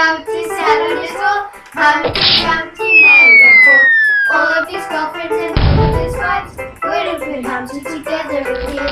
आमची सॅलडीचो मामीची आमची mango All of these girlfriends and all of these wives would have him to together